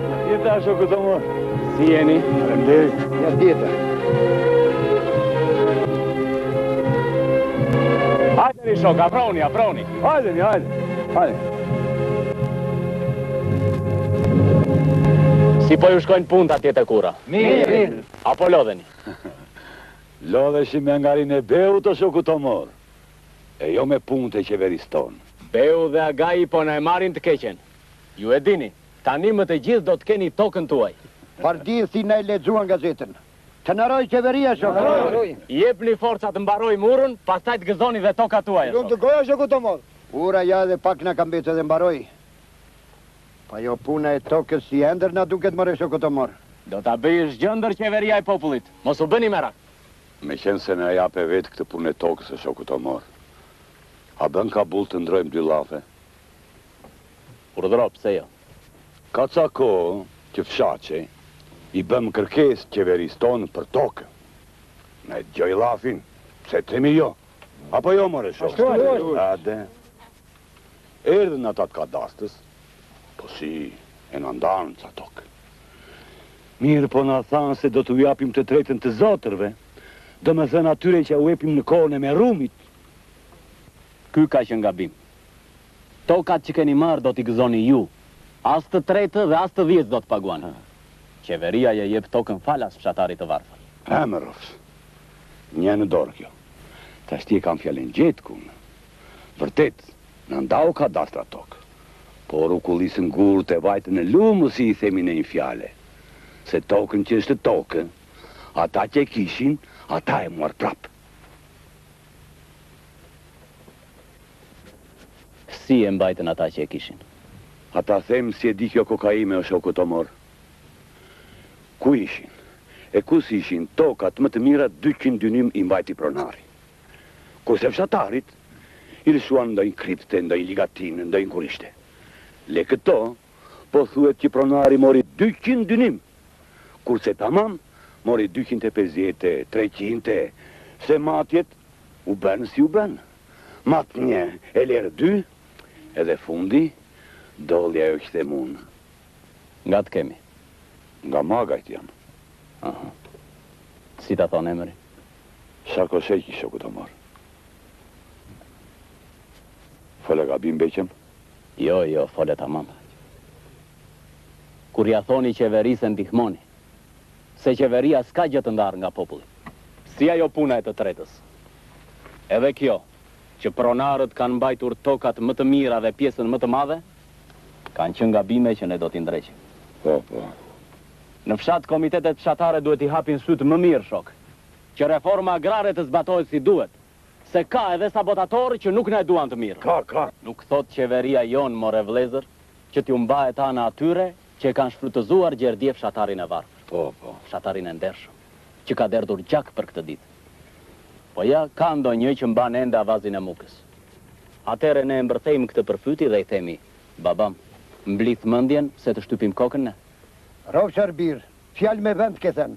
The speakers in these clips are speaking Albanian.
Mirëmëngjes Asho, këto më. Si jeni? Faleminderit. Ja dieta. Hajdeni shokë, afroni, afroni. Hajdeni, hajde. Hajde. Si po ju shkojnë punët atje te ura? Mirë, mirë. Apo lodheni? Lodheshi me angarinë e beut o shoku Tomor. E jo me punët e qeverisë tonë. Beu dhe agai po na e marrin të keqen. Ju e dini. Tanimë të gjithë do të keni tokën tuaj. Pardje siç na e lexuan gazetën. Të na rrojë qeveria shokë. Jepni forca të mbarojmë urën, pastaj të gëzoni dhe tokat tuaja shokë. Të lumtë goja shoku Tomor. Ura ja edhe pak na ka mbetur edhe mbaroi. Po ajo puna e tokës si ëndërr na duket more shoku Tomor. Do ta bëjë zhgjëndër qeveria e popullit, mos u bëni merak. Meqenëse na hape vetë këtë punën e tokës o shoku Tomor. A bën kabull të ndrojmë dy llafe? Urdhëro, pse jo? Ka ca kohë që fshatçe i bëmë kërkesë qeverisë tonë për tokë. Na e dëgjoi llafin, pse të themi jo? Apo jo more shokë? Ashtu është. A de? Erdhën ata të kadastrës, po si e na ndanë ca tokë. Mirëpo na thanë se do t'u japim të tretën të zotërve, domethënë atyre që u jepim në kohën e merhumit. Ky ka qenë gabim. Tokat që keni marrë do t'i gëzoni ju. As të tretë dhe as të dhjetë s'do të paguani. Qeveria ia jep tokën falas fshatarit të varfër. E më rrofsh. Një në dorë kjo. Tashti e kam fjalën gjetkë unë. Vërtet, na ndau kadastra tokë. Por u rrukullisën gurët e vajtën në lumë si i themi ne një fjale. Se tokën që është tokë, ata që e kishin, ata e muarrë prapë. Si e mbajtën ata që e kishin. A ta them si e di kjo koka ime o shoku Tomor? Ku ishin? E ku s'ishin tokat më të mira dyqind dynim i mbajti pronari. Kurse fshatarit i lëshuan ndonjë kripte, ndonjë ligatinë, ndonjë gurishte. Le këto po thuhet që pronari mori dyqind dynim, kurse tamam mori dyqind e pesëdhjetë e treqind e se matjet u bënë si u bënë. Mat një e lër dy, edhe fundi, doli ajo që them unë. Nga të kemi? Nga Magajt jam. Aha. Si ta thonë emërin? Sako Sheqi shoku Tomor. Fola gabim mbase. Jo jo fole tamam aq. Kur ja thoni qeverisë e ndihmoni. Se qeveria s'ka gjë të ndarë nga populli. Si ajo puna e të tretës. Edhe kjo që pronarët kanë mbajtur tokat më të mira dhe pjesën më të madhe kanë qënë gabime që ne do t'i ndreqim. Po po. Në fshat komitetet fshatare duhet t'i hapin sytë më mirë shokë. Që reforma agrare të zbatohet si duhet. Se ka edhe sabotatorë që nuk na e duan të mirën. Ka, ka. Nuk thotë qeveria jonë more vëllezër që t'u mbahet ana atyre që e kanë shfrytëzuar gjer dje fshatarin e varfër. Po, po. Fshatarin e ndershëm. Që ka derdhur gjak për këtë ditë. Po ja ka ndonjë që mban ende avazin e Mukës. Atëherë ne e mbërthejmë këtë për fyti dhe i themi, Babam, mblidh mendjen se të shtypim kokën ne. Rrofsh or bir, fjalë me vend ke thënë.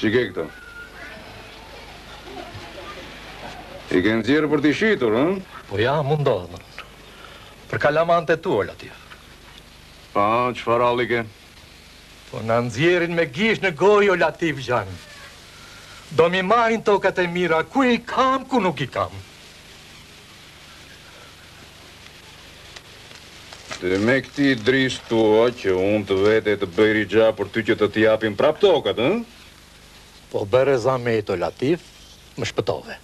Ç'i ke këto. I ke nxjerrë për t'i shitur, ëh? Po ja, m'u ndodhën, Për kalamajtë e tu, o Latif. Pa, çfarë halli ke? Po na nxjerrin me gisht në gojë, o Latif xhan. Do m'i marrin tokat e mira, ku i kam, ku nuk i kam. Dhe me këtë ryshfet do që unë të vete të bëj rixha për ty që të t'i japin prap tokat, ë? Po bëre zahmet o Latif, më shpëtove.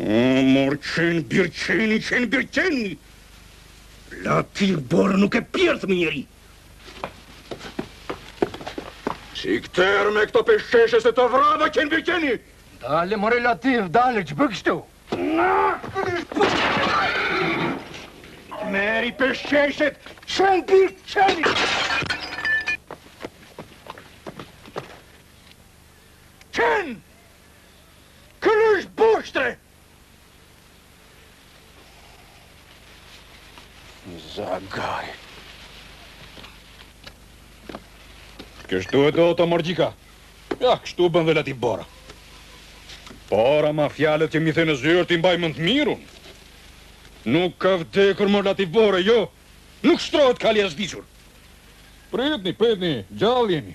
O mor qen bir qeni qen bir qeni! Latif Borën nuk e pjerdh më njeri! Sikter me këto peshqeshe se të vrava qen bir qeni! Dale more Latif, dale, ç'bën kështu? Merri peshqeshet, qen bir qeni! Qen! Këlysh bushtre! Qen! Zagari. Kështu e do ta marrë Xhika. Ja, kështu bën dhe Latif Bora. Por ama fjalët që m'i the në zyrë t'i mbaj mend mirë unë. Nuk ka vdekur more Latif Bora, jo. Nuk shtrohet kali pa zdrugur. Pritni, pritni, gjallë jemi.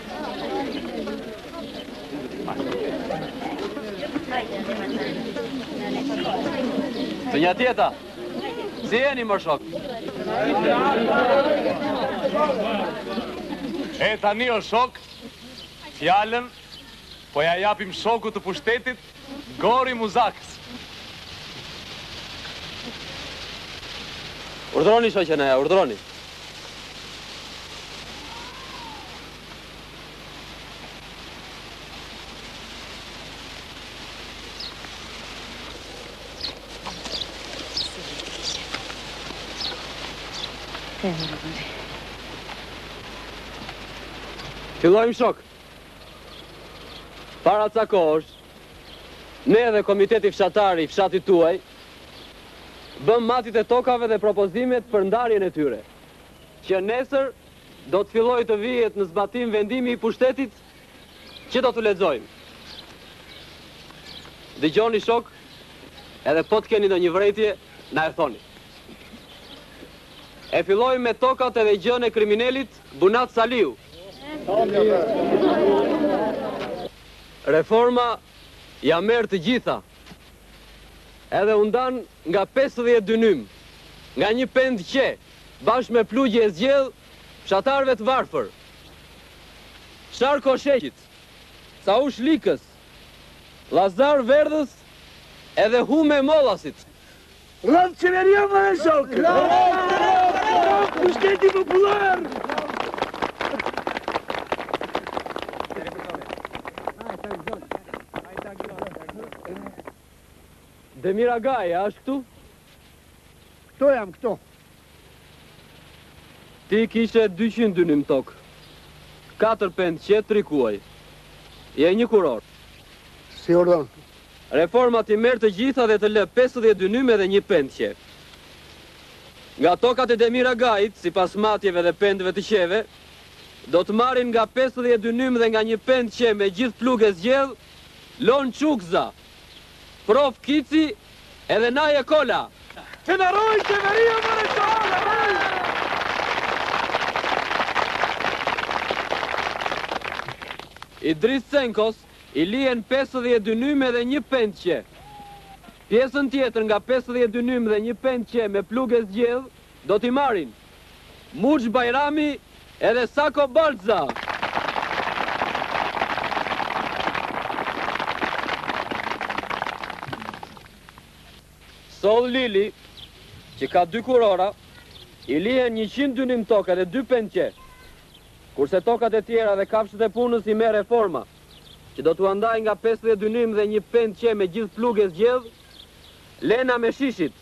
Tungjatjeta, si jeni more shokë? E tani o shokë, fjalën po ia japim shoku të pushtetit, Gori Muzakës. Urdhëroni shoku Naje, urdhëroni. Fillojmë shokë. Para ca kohësh, ne dhe Komiteti Fshatarë i fshatit tuaj bëmë matjet e tokave dhe propozimet për ndarjen e tyre. Që nesër do të fillojë të vihet në zbatim vendimi i pushtetit që do t'u lexojmë. Dëgjoni shokë, edhe po të keni ndonjë vërejtje, na e thoni. E fillojmë me tokat edhe gjënë e kriminelit, Bunat Saliu Reforma ia merr të gjitha edhe u ndan nga pesëdhjetë dynymë nga një pendë qe bashkë me plugje e zgjedhë fshatarëve të varfër Sharko Sheqit Caush Likës Llazar Verdhës edhe Hume Mollasit Rroftë qeveria more shokë! Rroftë pushteti popullor! Demir Agai, a është këtu? Këtu jam, këtu. Ti kishe dyqind dynym tokë, katër pendë qe tri kuaj. Je një kuror. Si urdhëron. Reforma t'i merr të gjitha dhe të lë pesëdhjetë dynymë dhe një pendë qe. Nga tokat e Demir Agait, sipas matjeve dhe pendëve të qeve, do të marrin nga pesëdhjetë dynymë dhe nga një pendë qe me gjithë plug e zgjedhë, Llon Çukëza! Prof Kici edhe Naje Kola. Të na rrojë qeveria more shokë, rrojë. Idris Cenkos i lihen pesëdhjetë dynymë dhe një pendë qe. Pjesën tjetër nga pesëdhjetë dynymë dhe një pendë qe me plug e zgjedhë, do t'i marrin Muç Bajrami edhe Sako Balca. Soll Lili, që ka dy kurora, i lihen njëqind dynim toka dhe dy pendë qe, kurse tokat e tjera dhe kafshët e punës i merr Reforma, që do t'ua ndajë nga pesëdhjetë dynim dhe një pendë qe me gjithë plugë e zgjedhë, Lena me Shishit.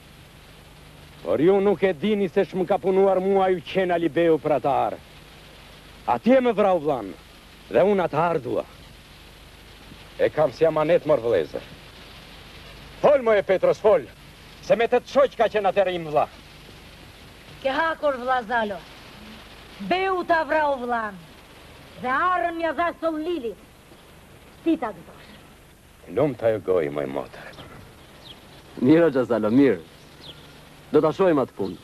Por ju nuk e dini se ç'më ka punuar mua ai qen Ali beu për atë arë. Atje më vrau vllanë dhe unë atë arë dua. E kam si amanet mor vëllezër. Fol moj e Petros fol, se me tët shoq ka qenë atëherë im vlla. Ke hak o vlla Zalo. Beu ta vrau vllanë dhe arën ia dha Soll Lilit. Ti ta gëzosh. Të lumtë ajo gojë moj motër. Mirë o xha Zalo, mirë. Do ta shohim atë punë.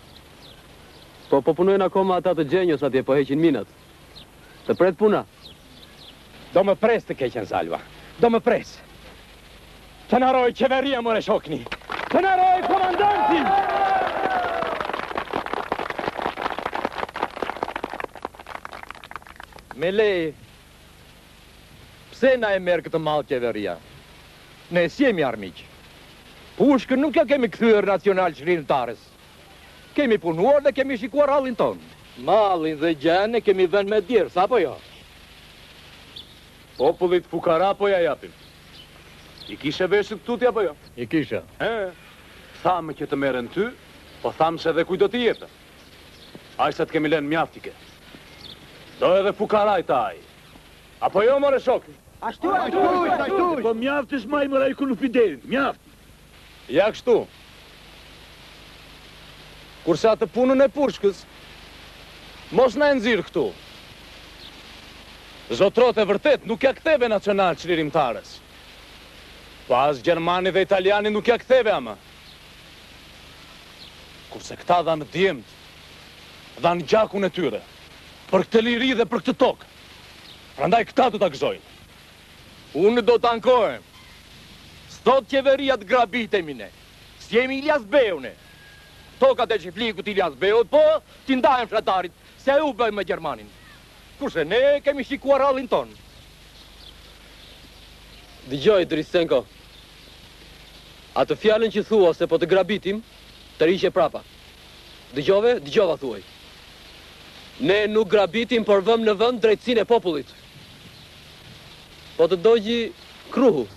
Po po punojnë akoma ata të xhenios atje, po heqin minat. Të pret puna. Do më presë të keqen Zalua. Do më presë. Të na rrojë qeveria more shokni. Të na rrojë komandantin. Me leje, Pse na e merr këtë mall qeveria? Ne s'jemi armiq. Pushkën nuk ia kemi kthyer Nacional Çlirimtares. Kemi punuar dhe kemi shikuar hallin tonë. Mallin dhe gjënë e kemi vënë me djersë, apo jo? Popullit fukara po ia japim. I kishe veshët këtu ti apo jo? I kisha. E, thamë që të t'i marrim ty, po thamë se dhe kujt do t'i jepim. Aq sa të kemi lënë mjaft i ke. Do edhe fukarai të hajë. Apo jo more shokë? Ashtu, ashtu, ashtu, ashtu. Po mjaft është majmur ai Kunu fidelit, mjaft. Ja kështu. Kurse atë punën e pushkës, mos na e nxirr këtu. Zotrote vërtet nuk ia ktheve nacional çlirimtares. Po as gjermanit dhe italianit nuk ia ktheve ama. Kurse këta dhanë djemtë, dhanë gjakun e tyre, Për këtë liri dhe për këtë tokë. Prandaj këta do ta gëzojnë. Unë do të ankohem. S'thotë qeveria të grabitemi ne. S'jemi Iljaz Beu ne. Tokat e çiflikut të Iljaz Beut po t'i ndahen fshatarit, se ai u bë me gjermanin. Kurse ne kemi shikuar hallin tonë. Dëgjo, Dritënko. Atë fjalën që thua se po të grabitim, tërhiqe prapa. Dëgjove? Dëgjova thuaj. Ne nuk grabitim por vëmë në vend drejtësinë e popullit. Po të dogji kruhu.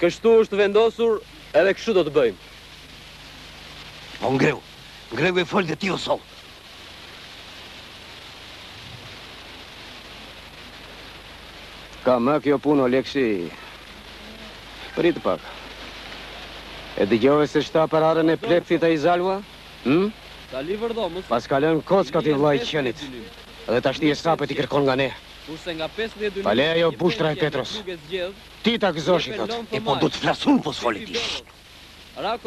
Kështu është vendosur edhe kështu do të bëjmë. Po ngreu, ngreu e fol dhe ti o Soll. Ka emër kjo punë o Leksi. Prit pak. E dëgjove se ç'tha për arën e Plepthit ai Zalua? Hm? Dali vër dhomës. Paska lënë kockat i vëllai i qenit. Dhe tashti e sapet i kërkon nga ne. Kurse nga pesëdhjetë dynim. Pa le ajo bushtra e Petros. Ti ta gëzosh i thotë. E po do të flas unë po s'fole ti.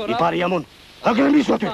I pari jam unë. A gremisu aty.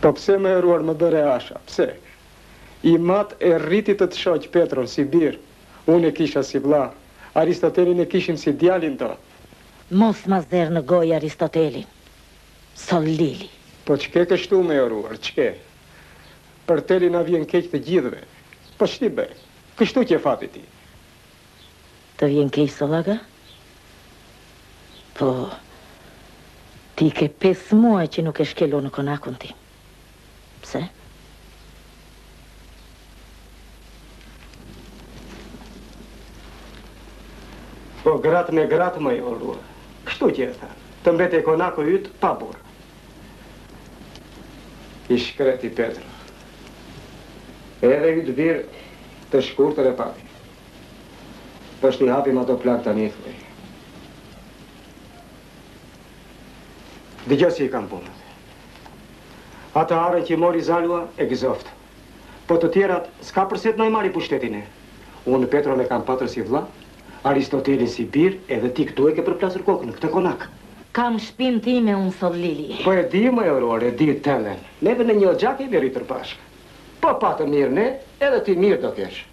Po pse moj e uruar më bëre hasha, pse? Im atë e rriti tët shoq Petron si bir, unë e kisha si vlla, Aristotelin e kishim si djalin tonë. Mos ma zër në gojë Aristotelin, Soll Lili. Po ç'ke kështu moj e uruar, ç'ke? Për Telin na vjen keq të gjithëve, po ç't'i bëjmë, kështu qe fati i tij. Të vjen keq Soll aga? Po, ti ke pesë muaj që nuk ke shkelur në konakun tim. Pse? Po gratë me gratë moj e uruar. Kështu qe e thënë, të mbetej konaku yt pa burrë. I shkreti Petro. Edhe yt bir të shkurtër e pati. Po ç'i hapim ato plagë tani thuaj. Dëgjo si i kam punët. Atë arë që i mori Zalua e gëzoft. Po të tjerat s'ka përse të na i marri pushteti ne. Unë Petron e kam patur si vlla, Aristotelin si bir edhe ti këtu e ke përplasur kokën, në këtë konak. Kam shpinë time unë Soll Lili. Po e di moj e uruar, e di, tënden. Neve në një oxhak jemi rritur bashkë. Po patëm mirë ne, edhe ti mirë do jesh.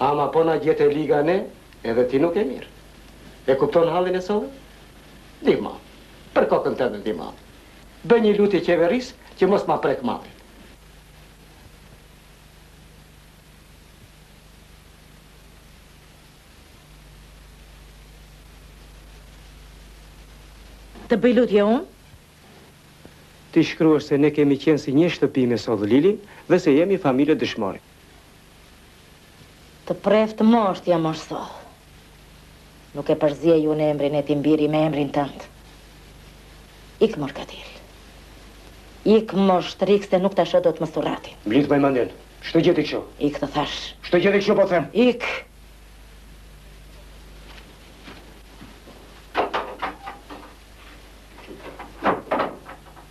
Ama po na gjet e liga ne, edhe ti nuk je mirë. E kupton hallin e Sollës? Ndihmomë. Për kokën tënde ndihmomë. Bëj një lutje qeverisë që mos ma prekë mallin. Të bëj lutje unë? T'i shkruash se ne kemi qenë si një shtëpi me Soll Lilin dhe se jemi familje dëshmori. Të preftë mortja mor soll. Nuk e përziej unë emrin e tim biri me emrin tënd. Ik mor katil. Ik moj shtrigë se nuk ta shoh dot më surratin. Mblidh moj mendjen. Ç'të gjeti kështu? Ik të thashë. Ç'të gjeti kështu po them. Ik.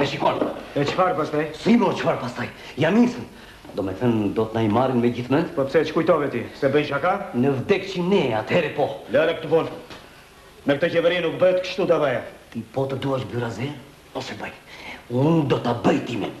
E shikon. E çfarë pastaj? Si mo çfarë pastaj? Ia nisën. Domethënë, do të na i marrin me gjithë mend? Po pse ç'kujtove ti? Se bëjnë shaka? Në vdekshim ne, atëhere po. Lëre këtë punë. Me këtë qeveri nuk bëhet kështu davaja. Ti po të duash byrazer, mos e bëj. Unë do të bëj timen.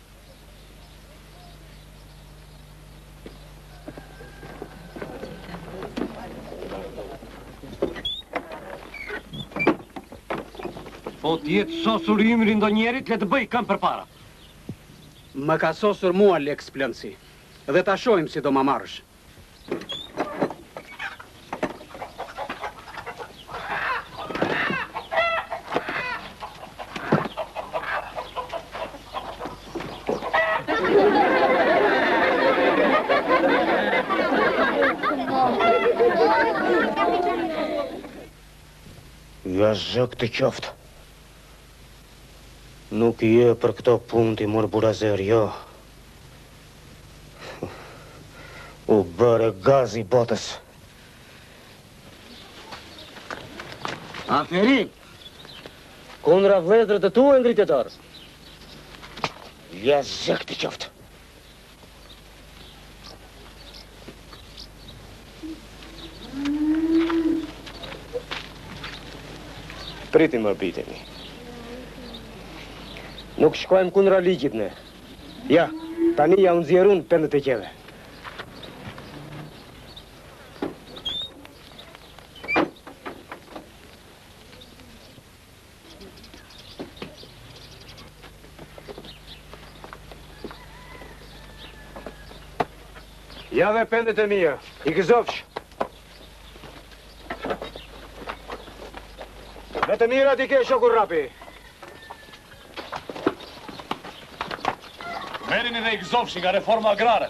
Po t'i jetë sosur ymri ndonjërit, le të bëjë këmbë përpara. Më ka sosur mua, Leks Plënci. Dhe ta shohim si do ma marrësh. Jazëk të qoftë. Nuk je për këto punë ti mor burazer, jo. U bëre gazi i botës. Aferim! Kundra vëllezërve të tu e ngrite dorën. Jazëk të qoftë. Priti më bitemi. Nuk shkojmë kundra ligjit ne. Ja, tani jau nxjerr unë pendët e qeve. Ja dhe pendët e mija, i gëzofsh. Me të mirat i ke shoku Rrapi. Merrini e i gëzofshi nga reforma agrare.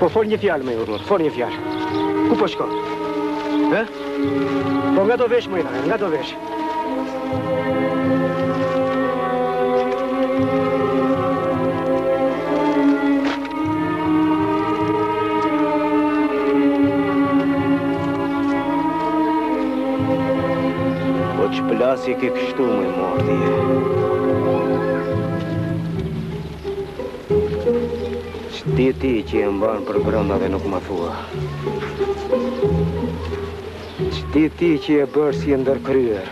Po fol një fjalë moj, fol një fjalë. Ku po shkon? Hë? Po nga do vesh moj nanë, nga do vesh? Po ç'plasje ke kështu moj mortje? Ç'di ti që e mban për brënda dhe nuk ma thua? Ç'di ti që je bërë si e ndërkryer?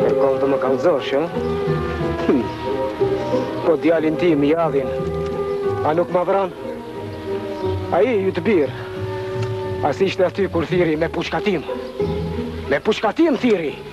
Kërkon të më kalzosh, e? Hm. Po djalin tim Hajdin, a nuk ma vranë? Ai yt bir, a s'ishte aty kur thirri me pushkatim? Me pushkatim thirri!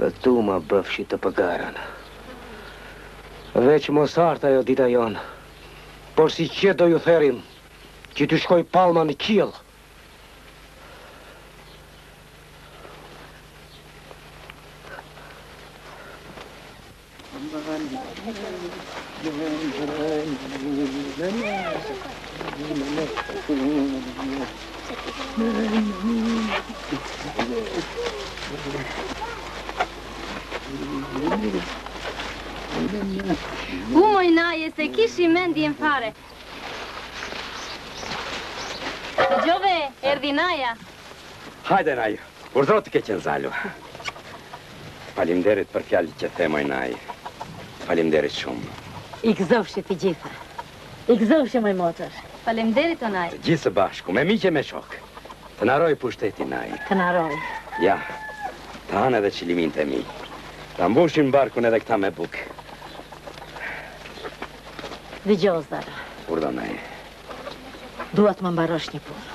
Këtu ma bëfshi të pëgarën. Veç mos ardhtë ajo dita jonë. Por si qe do ju therrim që t'ju shkojë pallma në qiell. U moj naje s'e kishe mendjen fare. Gjove, erdhi naja. Hajde naja. Urdhëro të keqen Zalo. Faleminderit për fjalët që the moj naj. Faleminderit shumë. I gëzofshi të gjitha. I gëzofshi moj motër. Faleminderit o naj. Të gjithë së bashku, me miqe me shokë. Të na rrojë pushteti naj. Të na rrojë. Ja. Të hanë edhe çiliminjtë e mi. Ta mbushin barkun edhe këta me bukë. Dëgjo, Dara. Urdhëro, naj. Dua të më mbarosh një punë.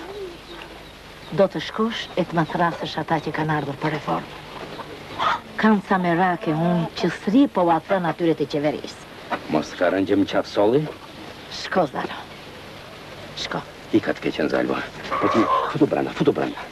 Do të shkosh e të më thrasësh ata që kanë ardhur për reformë. Kanë ca merake unë që s'rri pa ua thënë atyre të qeverisë. Mos ka rënë gjë më qafë Soli? Shko, Zalo. Shko. I ka të keqen, Zalo. Po ti, futu brenda, futu brenda.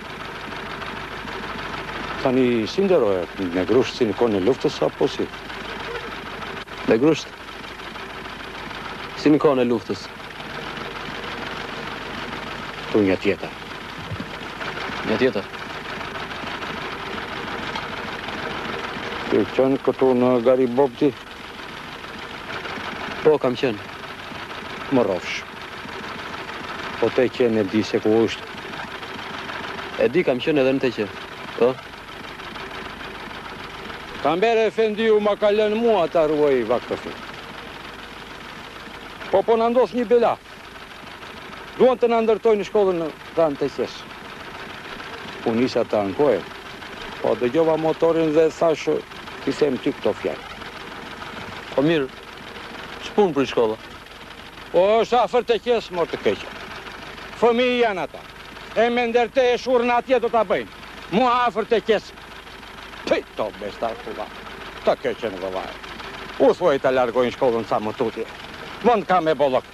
Tani si nderohet me grusht si në kohën e luftës apo si? Me grusht si në kohën e luftës. Këtu një tjetër. Një tjetër. Ke qënë këtu në Garibobti? Po kam qenë. Më rrofsh. Po teqenë e di se ku është. E di kam qenë edhe në teqenë. Po. Kamber Efendiu ma ka lënë mua ta ruaj vakëfin. Po po na ndodh një bela. Duan të na ndërtojnë shkollën pranë teqesë. U nisa të ankohem, po dëgjova motorin dhe thashë t'i them ty këto fjalë. Po mirë, ç'punë prish shkolla? Po është afër teqesë, mor të keqen. Fëmijë janë ata. E me nder teje e shurrën atje do ta bëjnë. Mu afër teqesë. Pë, këto bestar kulla. Të keqen vëllai. U thuaj ta largojnë shkollën ca më tutje. Vend ka me bollëk.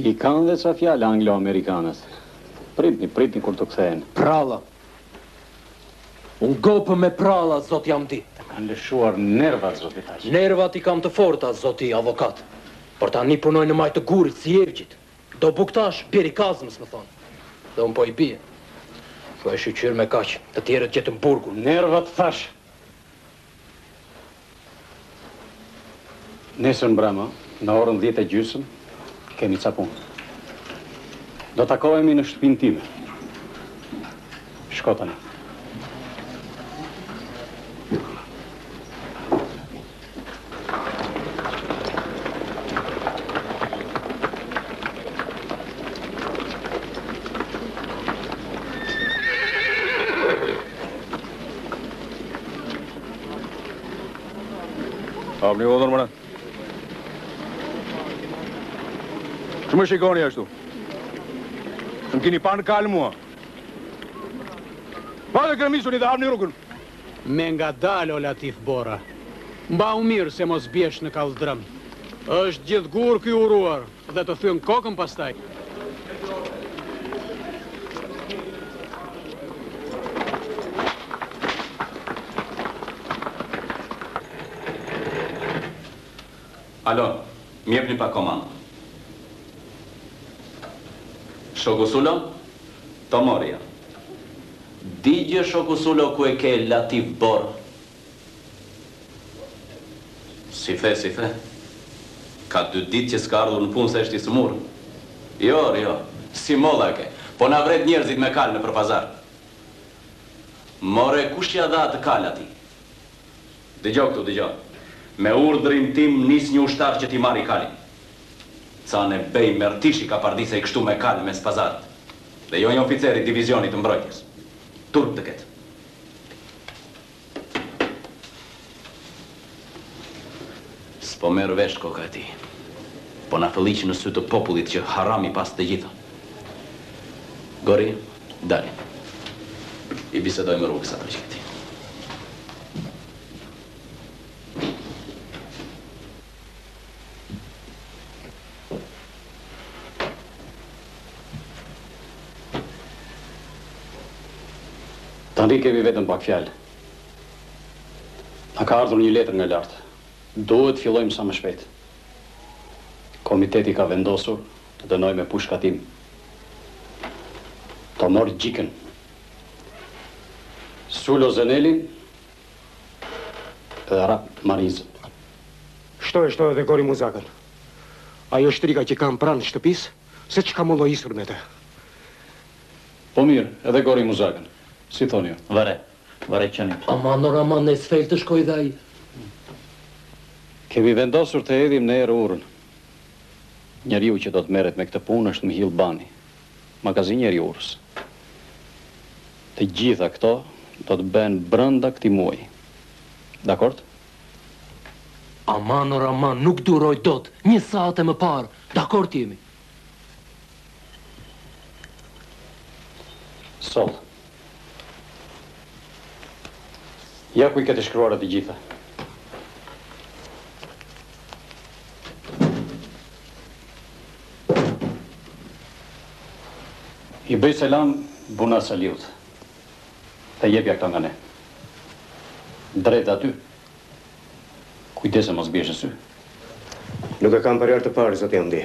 I kanë dhe ca fjalë anglo-amerikanët. Pritni, pritni kur t'u kthehen. Prralla. U ngopëm me prralla, zoti Hamdi. Të kanë lëshuar nervat, zoti Thaçi. Nervat i kam të forta, zoti avokat. Por tani punoj në majë të gurit, si Evgjit. Do bukë të hash, bjeri kazmës, më thonë. Dhe unë po i bie. Thuaj shyqyr me kaq, të tjerët gjetën burgun. Nervat, thashë. Nesër mbrëmë, në orën dhjetë e gjysmë, kemi ca punë. Do takohemi në shtëpinë time. Shko tani. Hapni udhën, more. Ç'më shikoni ashtu? Nuk kini parë në kalë mua. Pa de kremisuni dhe hapni rrugën. Mengadalë o Latif Bora Mbahu mirë se mos bjesh në kalldrëm Është gjithë gurë ky i uruar dhe të thyen kokën pastaj. Alo, më jepni pak komandë. Shoku Sulo, Tomori. Ja, dëgjo shoku Sulo ku e ke Latif Borën? Si the, si the? Ka dy ditë që s'ka ardhur në punë se është i sëmurë. Jo or, jo, si molla e ke. Po na vret njerëzit me kalë nëpër pazar. More kush ia dha atë kalë atij? Dëgjo këtu, dëgjo. Me urdhrin tim nis një ushtar që t'i marrë kalin. Cane bej Mertishi kapardisej kështu me kalë mes pazarit. Dhe jo një oficer i divizionit të mbrojtjes. Turp të ketë. S'po merr vesh koka e tij. Po na fëlliq në sy të popullit që harami pas të gjitha. Gori, Dalim. I bisedojmë rrugës ato që ke ti. Tani kemi vetëm pak fjalë. Na ka ardhur një letër nga lart. Duhet të fillojmë sa më shpejt. Komiteti ka vendosur Të dënojë me pushkatim. Tomor Gjikën, Sulo Zenelin dhe Rrap Marizën. Shtoje, shtoje edhe Gori Muzakën. Ajo shtrika që kam pranë shtëpisë, seç kam ollojisur me të. Po mirë, edhe Gori Muzakën. Si thoni ju? Vëre. Vëre qenin. Aman or aman, në esfel të shkojë dhe ai. Kemi vendosur të hedhim në erë urën. Njeriu që do të merret me këtë punë është Mihil Bani, magazinier i urës. Të gjitha këto do të bëhen brenda këtij muaji. Dakord? Aman or aman, nuk duroj dot, një sahat e më parë, dakord jemi. Sot. Ja ku i ke të shkruara të gjitha. I bëj selam Mulla Saliut. Dhe jepja këto nga ne. Drejt e atij. Kujdes se mos biesh në sy. Nuk e kam për herë të parë zoti Hamdi.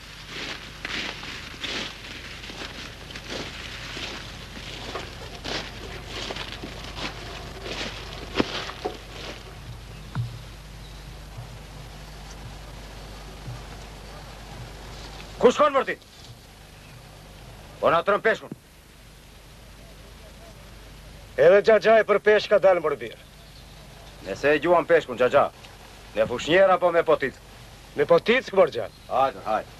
Ku shkon mor ti? Po na tremb peshkun. Edhe xhaxhai për peshk ka dalë mbërbir. Nese e gjuan peshkun xhaxha, me fushnjer apo me potickë? Me potickë mor xha. Hajde, hajde.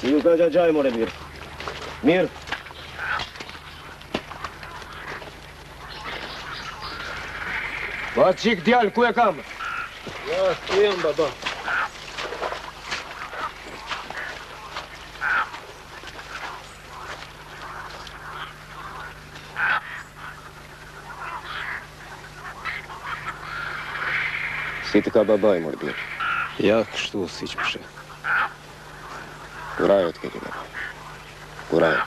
Si ju ka xhaxhai more mirë. Mirë. Pa çik djalë, ku e kam? Ja, ku jam baba. Si të ka babai, mor bir? Ja, kështu, siç më sheh. Kurajo të kesh ti baba. Kurajo.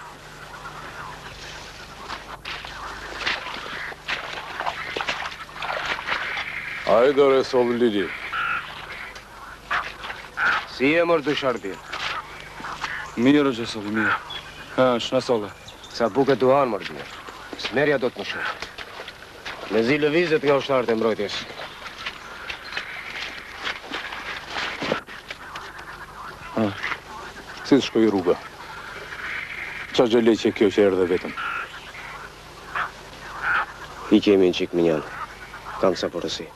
Hajde ore Sol Lili. Si je mor burrë? Mirë është Soli, mirë. Ha, ç'na solle. Sa bukë duhan, mor xha. S'merrja dot më shumë. Mezi lëvizet nga ushtarët e mbrojtjes. Si të shkoi rruga? Ç'axhele qe kjo që erdhe vetëm? Ikim një çikë mënjanë. Kam ca porosi.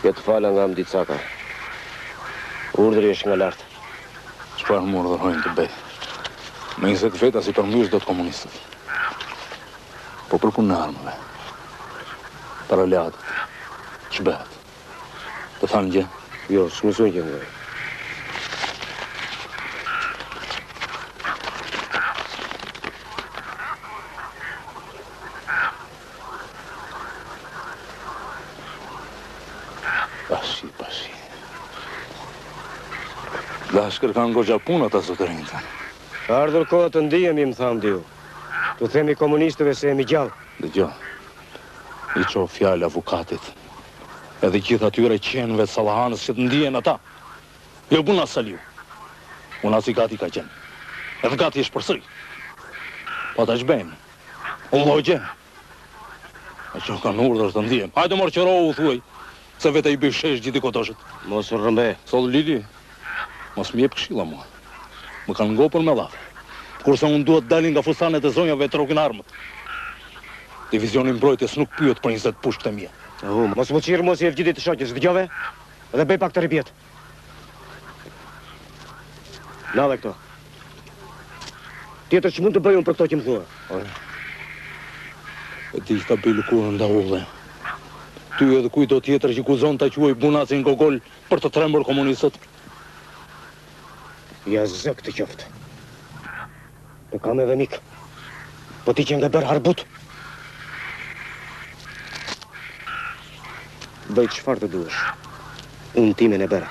Ke të fala nga Hamdi Caka. Urdhri është nga lart. Çfarë më urdhërojnë të bëj? Me njëzet veta s'i përmbysh dot komunistët. Po për punën e armëve, për aleatët. Ç'bëhet? Të thanë gjë? Jo, s'mësova gjë nga ai. Pasi, pasi. Dhe shkër kanë goxha punë ata zotërinjtë. Ka ardhur koha të ndihemi, më tha Hamdiu. T'u themi komunistëve se jemi gjallë. Dhe gjë, i ço fjalë avukatit. Edhe gjithë atyre qenve të sallahanës që të ndihen ata. Jo bubu na Saliu. Se ai gati ka qenë. Edhe gati është përsëri. Po ata ç'bëjnë? Llogje? Aq kanë urdhër të ndihem. Hajde mor qërohu thuaj. Se vete e bëj shesh gjithë Kotoshin. Mos u rrëmbe. Sol Lili, Mos më jep këshilla mua. Më kanë ngopur me llaf. Kurse unë dua të dalin nga fustanet e zonjave e të rrokin armët. Divizioni i mbrojtjes nuk pyet për njëzet pushkët e mia. Au, mos m'u çirr mua si Evgjidit të shoqes, dëgjove? Dhe bëj pak të ripjetë. Lave këto. Tjetër ç'mund të bëjmë për këto që më thua? Ore. E di që ta bëj lëkurën daulle. Ty edhe kujtdo tjetër që guxon ta quaj Bunacin gogol, Për të trembur komunistët. Jazëk të qoftë. Të kam edhe mik. Po ti qenke bërë harbut. Bëj çfarë të duash. Unë timin e bëra.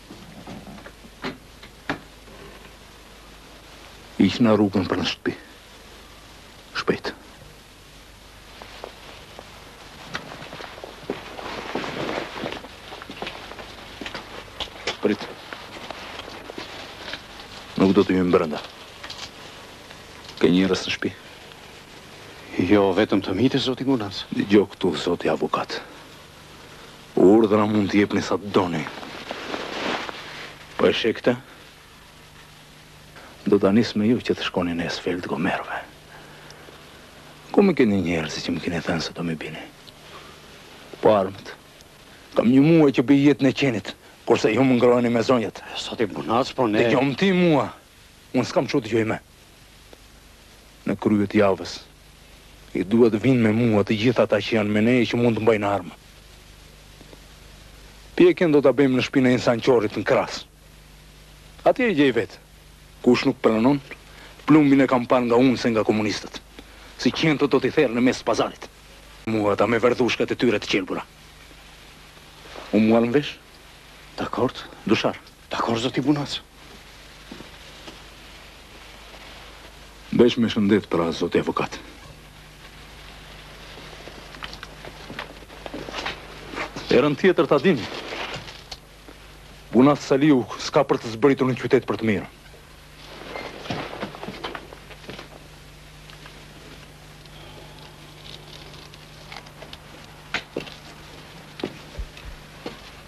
Ik nga rruga për në shtëpi. Shpejt. Prit. Nuk do të hyjmë brenda. Ke njerëz në shpi? Jo, vetëm të mitë, zoti Bunac. Dëgjo këtu, zoti avokat. Urdhra mund t'i jepni sa të doni. Po e sheh këtë? Do ta nis me ju që të shkoni në esfel të gomarëve. Ku m'i keni njerëzit që më keni thënë se do m'i bini? Po armët. Kam një muaj që bëj jetën e qenit, kurse ju më ngroheni me zonjat. Zoti Bunac po ne. Dëgjomë ti mua. Unë s'kam ç'u dëgjoj më. Në krye të javës i dua të vinë me mua të gjithë ata që janë me ne e që mund të mbajnë armë. Pjekjen do ta bëjmë në shtëpinë e Ihsan Qorrit në Krasë. Atje e gjej vetë. Kush nuk pranon, plumbin e ka më parë nga unë se nga komunistët. Si qentë do t'i therr në mes të pazarit. Mua ata me verdhushkat e tyre të qelbura. U morëm vesh? Dakord, Dushar. Dakord, zoti Bunac. Mbeç me shëndet pra zoti avokat. Herën tjetër ta dini. Bunac Saliu s'ka për të zbritur në qytet për të mirë.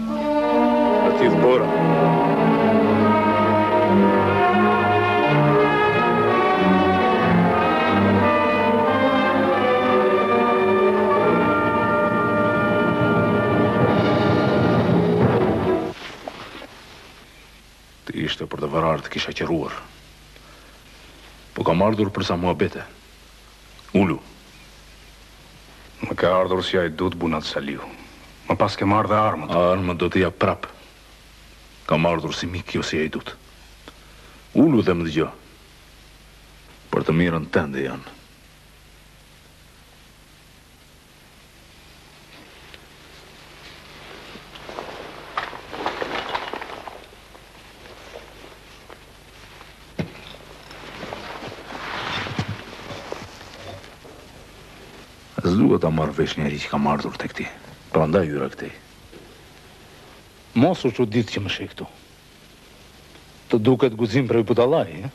Në tjith bërë. Të ishte për të vrarë të kisha qëruar. Po kam ardhur për ca muhabete. Ulu. Më ke ardhur si hajdut Bunat Saliu. Më paske marrë dhe armët. Armët do të jap prap. Kam ardhur si mik, jo si hajdut. Ulu dhe më dëgjo. Për të mirën tënde janë. S'dua ta marrë vesh njeri që kam ardhur te ti. Prandaj hyra këtej. Mos u çudit që më sheh këtu. Të duket guxim prej budallai, ë?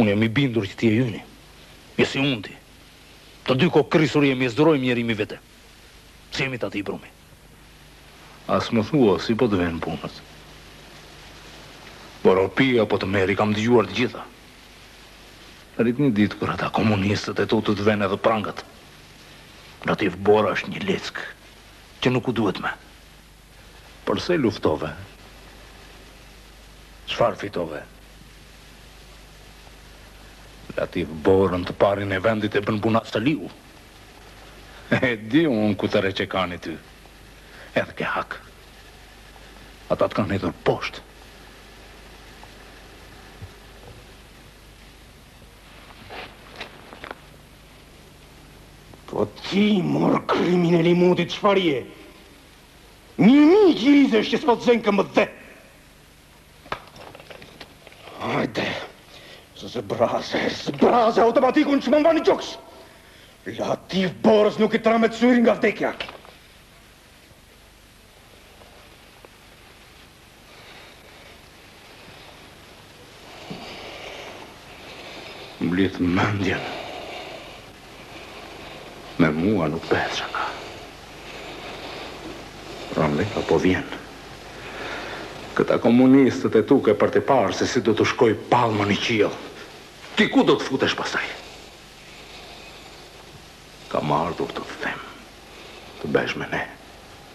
Unë jam i bindur që ti je yni. Je si unë ti. Të dy kokëkrisur jemi e s'durojmë njeri mbi vete. S'jemi të atij brumi. A s'më thua si po të venë punët? Poropia po të merr, i kam dëgjuar të gjitha. Prit një ditë kur ata komunistët e tu të të venë edhe prangat. Latif Bora është një leckë që nuk u duhet më. Përse luftove? Çfarë fitove? Latif Borën të parin e vendit e bën Bunat Saliu. E di unë ku të rreh çekani ty. Edhe ke hak. Ata të kanë hedhur poshtë. Po ti, mor kriminel i mutit, çfarë je? Një mijë gjizesh që s'po të zë këmba dhe. Hajde, zbraze, zbraze automatikun që ma mban në gjoks. Latif Borës nuk i trembet syri nga vdekja. Mblidh mendjen. Me mua nuk bëhet shaka. Ram Leka po vjen. Këta komunistët e tu ke për të parë se si do t'u shkojë pallma në qiell. Ti ku do të futesh pastaj? Kam ardhur të të them. Të bëhesh me ne.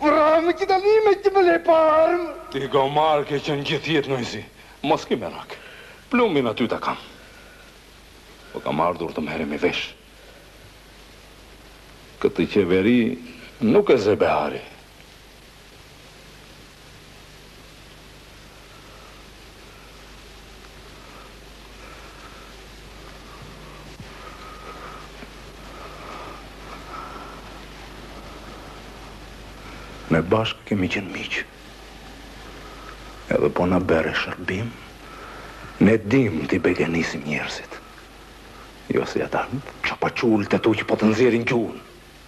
Vramë që tani me që më le pa armë. Ti gomar ke qenë gjithë jetën, ë zi. Mos ki merak. Plumbin aty ta kam. Po kam ardhur të merremi vesh. Këtë qeveri nuk e ze behari. Ne bashkë kemi qenë miq. Edhe po na bëre shërbim, ne dimë t'i begenisim njerëzit. Jo si ata, çapaçulët e tu që po të nxjerrin gjuhën.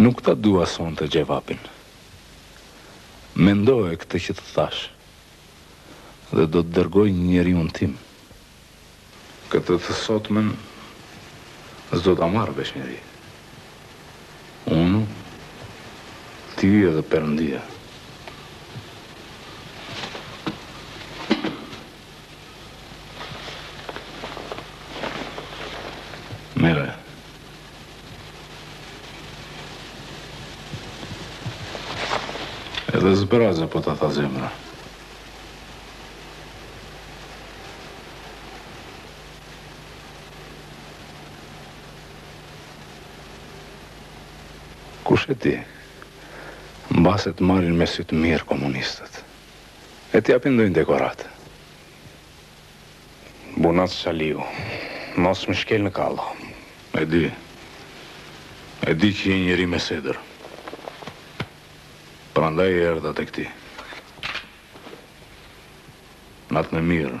Nuk ta dua sonte xhevapin. Mendoje këtë që të thashë dhe do të dërgoj një njeriun tim. Këtë të sotmen s'do ta marrë vesh njeri. Unë, ti edhe Perëndia. Edhe zbraze po ta tha zemra. Kush je ti? Mbase të marrin me sy të mirë komunistët. E të japin ndonjë dekoratë. Bunac Saliu, mos më shkel në kallo. E di. E di që je njeri me sedër. Prandaj erdha tek ti. Natën e mirë.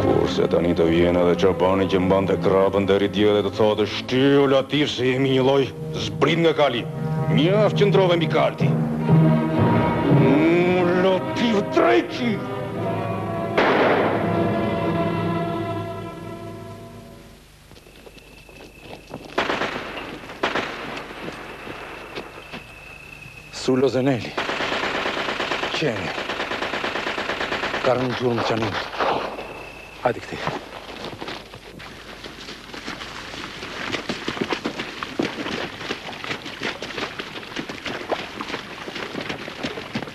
Kurse tani të vjen edhe çobani që mbante krrabën deri dje dhe të thotë shtyu Latif se jemi njëlloj, zbrit nga kali. Mjaft qëndrove mbi kal ti. Mm, Latif dreqi! Sulo Zeneli. Qeni. Karë në gjurë më qanin. Hajde këti.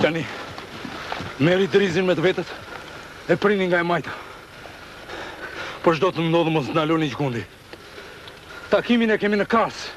Tani, merri drizin me të vetët e prini nga e majta. Por ç'do të ndodhë mos na ndaloni gjëkundi. Takimin e kemi në kasë.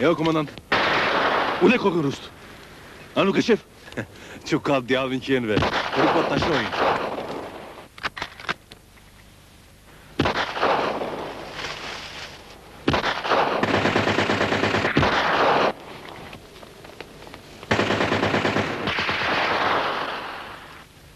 Jo, komandant. Ule kokën, Rust. A nuk e shef? Ço, kall djallin qenve. Kërë po të shojnë.